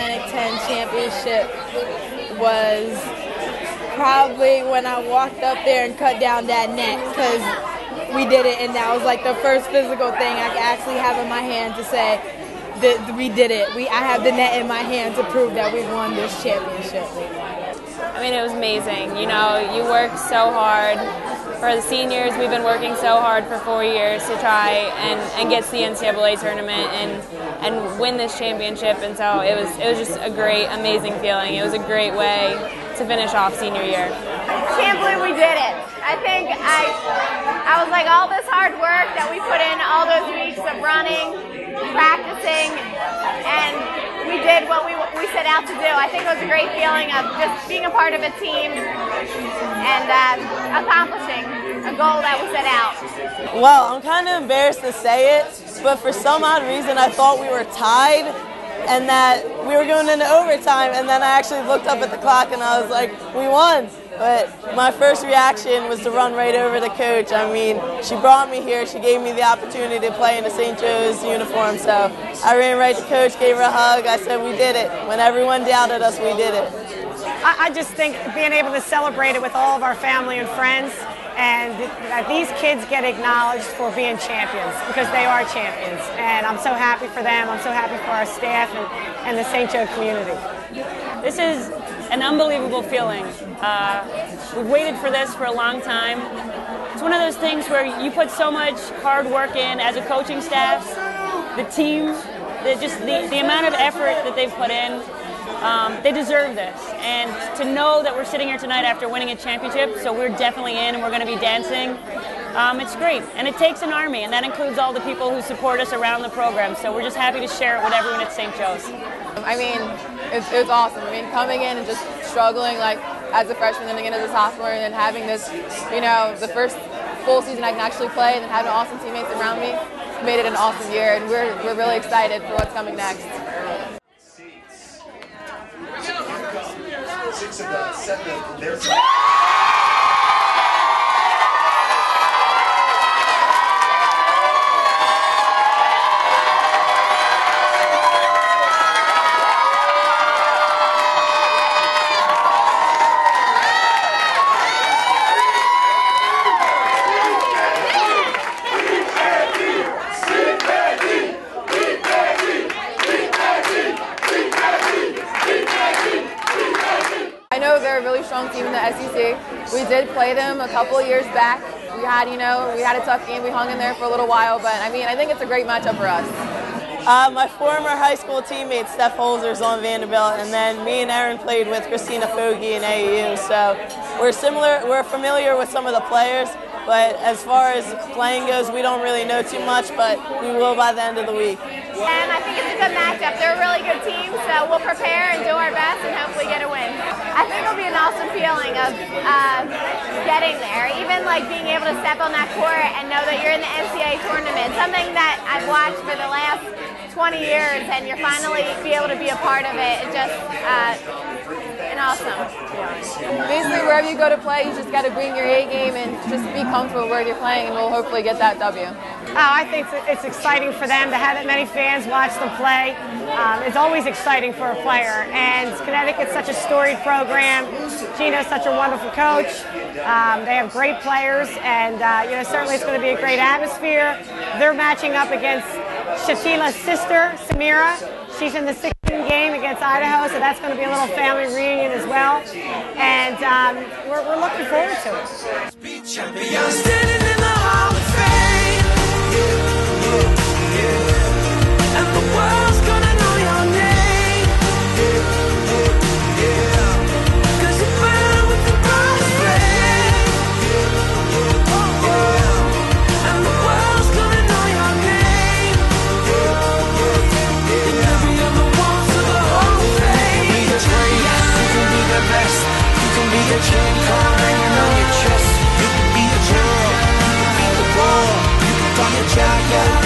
Atlantic 10 championship was probably when I walked up there and cut down that net because we did it, and that was like the first physical thing I could actually have in my hand to say that we did it. We I have the net in my hand to prove that we won this championship. I mean, it was amazing. You know, you work so hard. For the seniors, we've been working so hard for four years to try and, and get to the NCAA tournament and and win this championship. And so it was it was just a great, amazing feeling. It was a great way to finish off senior year. I can't believe we did it. I think I I was like all this hard work that we put in all those weeks of running, practicing, and we did what we we set out to do. I think it was a great feeling of just being a part of a team and uh, accomplishing a goal that was set out. Well, I'm kind of embarrassed to say it, but for some odd reason, I thought we were tied and that we were going into overtime. And then I actually looked up at the clock and I was like, we won. But my first reaction was to run right over the coach. I mean, she brought me here. She gave me the opportunity to play in a St. Joe's uniform. So I ran right to coach, gave her a hug. I said, we did it. When everyone doubted us, we did it. I, I just think being able to celebrate it with all of our family and friends, and that these kids get acknowledged for being champions because they are champions. And I'm so happy for them. I'm so happy for our staff and, and the St. Joe community. This is an unbelievable feeling. Uh, we've waited for this for a long time. It's one of those things where you put so much hard work in as a coaching staff, the team, the, just the, the amount of effort that they've put in. Um, they deserve this. And to know that we're sitting here tonight after winning a championship, so we're definitely in and we're going to be dancing, um, it's great. And it takes an army, and that includes all the people who support us around the program. So we're just happy to share it with everyone at St. Joe's. I mean, it's, it's awesome. I mean, coming in and just struggling like as a freshman, then again as a sophomore, and then having this, you know, the first full season I can actually play, and then having awesome teammates around me, made it an awesome year, and we're, we're really excited for what's coming next. Six of the seven, there's. I know they're a really strong team in the SEC. We did play them a couple years back. We had, you know, we had a tough game. We hung in there for a little while, but I mean, I think it's a great matchup for us. Uh, my former high school teammate Steph Holzer's on Vanderbilt, and then me and Erin played with Christina Foggie in AAU. So we're similar. We're familiar with some of the players, but as far as playing goes, we don't really know too much. But we will by the end of the week. And I think it's a good matchup. They're a really good team, so we'll prepare and do our best and hopefully get a win. I think it'll be an awesome feeling of uh, getting there. Even like being able to step on that court and know that you're in the NCAA tournament, something that I've watched for the last 20 years, and you're finally be able to be a part of it. It's just uh, an awesome. Basically, wherever you go to play, you just got to bring your A game and just be comfortable where you're playing, and we'll hopefully get that W. Oh, I think it's exciting for them to have that many fans watch them play. Um, it's always exciting for a player. And Connecticut's such a storied program. Geno's such a wonderful coach. Um, they have great players, and uh, you know certainly it's going to be a great atmosphere. They're matching up against Shatila's sister, Samira. She's in the 16th game against Idaho, so that's going to be a little family reunion as well. And um, we're, we're looking forward to it. Can